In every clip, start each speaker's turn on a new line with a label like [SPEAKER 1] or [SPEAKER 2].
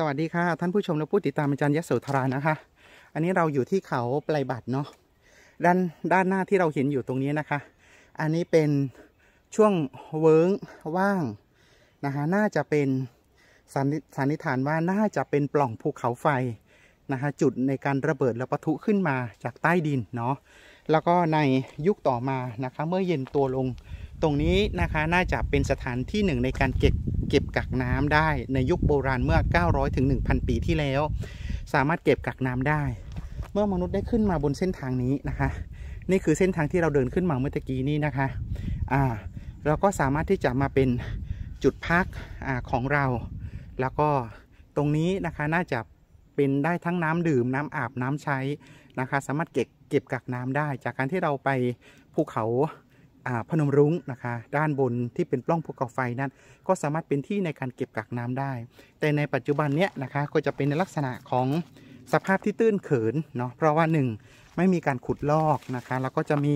[SPEAKER 1] สวัสดีค่ะ ท่านผู้ชมและผู้ติดตามอาจารย์ยโสธรานะคะ อันนี้เราอยู่ที่เขาปลายบัตรเนาะด้านด้านหน้าที่เราเห็นอยู่ตรงนี้นะคะ อันนี้เป็นช่วงเวิ้งว่างนะคะน่าจะเป็นสันนิสันนิษฐานว่าน่าจะเป็นปล่องภูเขาไฟนะคะจุดในการระเบิดและปะทุขึ้นมาจากใต้ดินเนาะแล้วก็ในยุคต่อมานะคะเมื่อเย็นตัวลงตรงนี้นะคะน่าจะเป็นสถานที่หนึ่งในการเก็บ เก็บกักน้ำได้ในยุคโบราณเมื่อ 900ถึง1,000 ปีที่แล้ว สามารถเก็บกักน้ำได้ เมื่อมนุษย์ได้ขึ้นมาบนเส้นทางนี้นะคะ นี่คือเส้นทางที่เราเดินขึ้นมาเมื่อตะกี้นี้นะคะอ่าเราก็สามารถที่จะมาเป็นจุดพักอาของเรา แล้วก็ตรงนี้นะคะน่าจะเป็นได้ทั้งน้ำดื่มน้ำอาบน้ำใช้นะคะ สามารถเก็บเก็บกักน้ำได้ จากการที่เราไปภูเขา พนมรุ้งนะคะ ด้านบนที่เป็นปล้องภูเขาไฟนั้น ก็สามารถเป็นที่ในการเก็บกักน้ำได้ แต่ในปัจจุบันเนี้ยนะคะก็จะเป็นในลักษณะของสภาพที่ตื้นเขินเนาะเพราะว่าหนึ่งไม่มีการขุดลอกนะคะ แล้วก็จะมี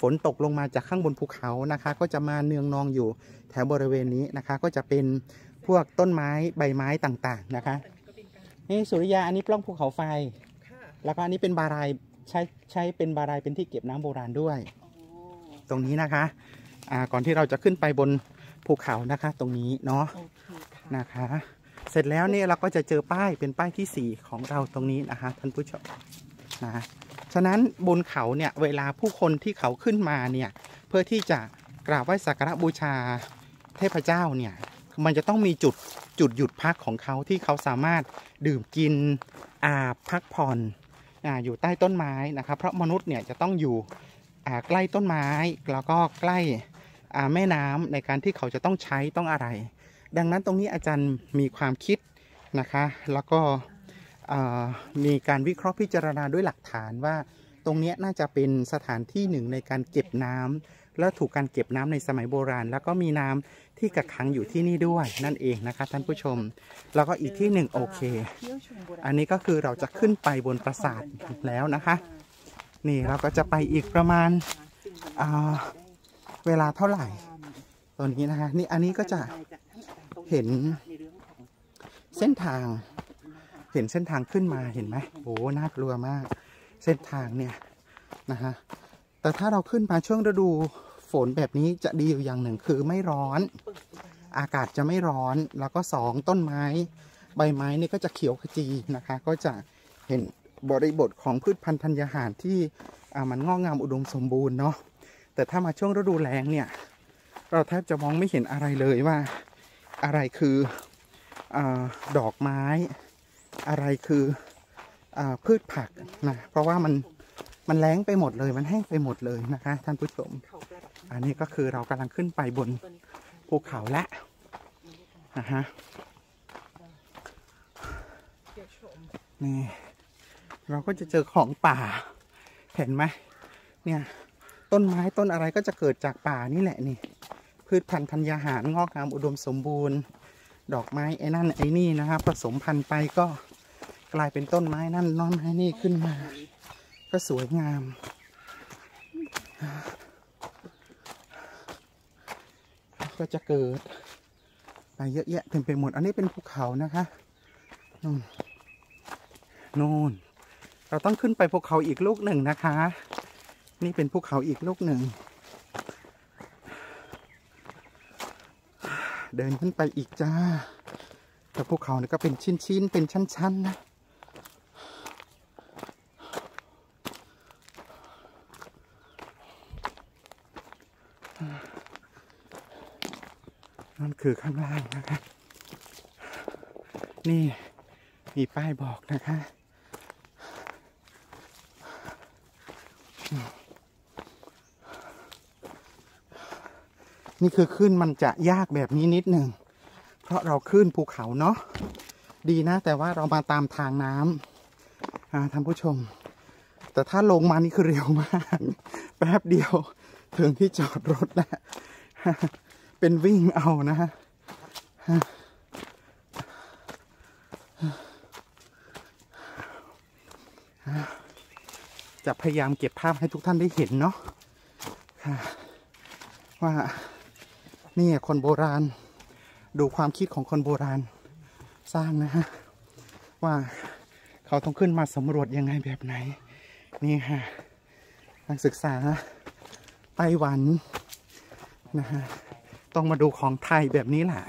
[SPEAKER 1] ฝนตกลงมาจากข้างบนภูเขานะคะ ก็จะมาเนืองนองอยู่แถวบริเวณนี้นะคะ ก็จะเป็นพวกต้นไม้ใบไม้ต่างๆนะคะนี่สุริยาอันนี้ปล้องภูเขาไฟแล้วก็อันนี้เป็นบารายใช้ใช้เป็นบารายเป็นที่เก็บน้ำโบราณด้วย ตรงนี้นะคะอ่าก่อนที่เราจะขึ้นไปบนภูเขานะคะ ตรงนี้เนาะ
[SPEAKER 2] โอเคค่ะ
[SPEAKER 1] นะคะ เสร็จแล้วเนี่ยเราก็จะเจอป้ายเป็นป้ายที่ 4 ของเราตรงนี้นะคะท่านผู้ชมนะฉะนั้นบนเขาเนี่ยเวลาผู้คนที่เขาขึ้นมาเนี่ยเพื่อที่จะกราบไหว้สักการะบูชาเทพเจ้าเนี่ยมันจะต้องมีจุดจุดหยุดพักของเขาที่เขาสามารถดื่มกินอาบพักผ่อนอาอยู่ใต้ต้นไม้นะครับเพราะมนุษย์เนี่ยจะต้องอยู่อ่า ใกล้ต้นไม้ แล้วก็ใกล้แม่น้ำในการที่เขาจะต้องใช้ต้องอะไร ดังนั้นตรงนี้อาจารย์มีความคิดนะคะ แล้วก็มีการวิเคราะห์พิจารณาด้วยหลักฐานว่าตรงนี้น่าจะเป็นสถานที่หนึ่งในการเก็บน้ำและถูกการเก็บน้ำในสมัยโบราณ แล้วก็มีน้ำที่กักขังอยู่ที่นี่ด้วยนั่นเองนะคะท่านผู้ชม แล้วก็อีกที่หนึ่งโอเค อันนี้ก็คือเราจะขึ้นไปบนปราสาทแล้วนะคะ นี่เราก็จะไปอีกประมาณอ่าเวลาเท่าไหร่ตัวนี้นะคะนี่อันนี้ก็จะเห็นเส้นทาง เห็นเส้นทางขึ้นมาเห็นไหมโอ้น่ากลัวมาก เส้นทางเนี่ยนะฮะแต่ถ้าเราขึ้นมาช่วงฤดูฝนแบบนี้จะดีอยู่อย่างหนึ่งคือไม่ร้อน อากาศจะไม่ร้อนแล้วก็สองต้นไม้ ใบไม้นี่ก็จะเขียวขจีนะคะ ก็จะเห็น บริบทของพืชพันธุ์ธัญญาหารที่มันงอกงามอุดมสมบูรณ์เนาะแต่ถ้ามาช่วงฤดูแล้งเนี่ย เราแทบจะมองไม่เห็นอะไรเลยว่า อะไรคืออดอกไม้ อะไรคืออพืชผักนะเพราะว่ามันมันแล้งไปหมดเลยมันแห้งไปหมดเลยนะคะท่านผู้ชม อันนี้ก็คือเรากำลังขึ้นไปบนภูเขาแล้วนะฮะนี่ เราก็จะเจอของป่า เห็นไหมเนี่ย ต้นไม้ต้นอะไรก็จะเกิดจากป่านี่แหละนี่ พืชพันธุ์ธัญญาหารงอกงามอุดมสมบูรณ์ ดอกไม้ไอ้นั่นไอ้นี่นะครับผสมพันธุ์ไปก็กลายเป็นต้นไม้นั่นน้อนไม้นี่ขึ้นมา ก็สวยงาม ก็จะเกิดไปเยอะแยะเต็มไปหมด อันนี้เป็นภูเขานะคะนู่นนู่น เราต้องขึ้นไปภูเขาอีกลูกหนึ่งนะคะ นี่เป็นภูเขาอีกลูกหนึ่ง เดินขึ้นไปอีกจ้าแต่ภูเขาเนี่ยก็เป็นชิ้นๆ เป็นชั้นๆนะนั่นคือข้างล่างนะคะ นี่มีป้ายบอกนะคะ นี่คือขึ้นมันจะยากแบบนี้นิดหนึ่งเพราะเราขึ้นภูเขาเนาะดีนะ แต่ว่าเรามาตามทางน้ำอ่าท่านผู้ชม แต่ถ้าลงมานี่คือเร็วมาก แป๊บเดียวถึงที่จอดรถแล้วเป็นวิ่งเอานะฮะจะพยายามเก็บภาพให้ทุกท่านได้เห็นเนาะว่า นี่คนโบราณ ดูความคิดของคนโบราณสร้างนะฮะ ว่าเขาต้องขึ้นมาสำรวจยังไงแบบไหน นี่ฮะนักศึกษาไต้หวันนะฮะ ต้องมาดูของไทยแบบนี้แหละ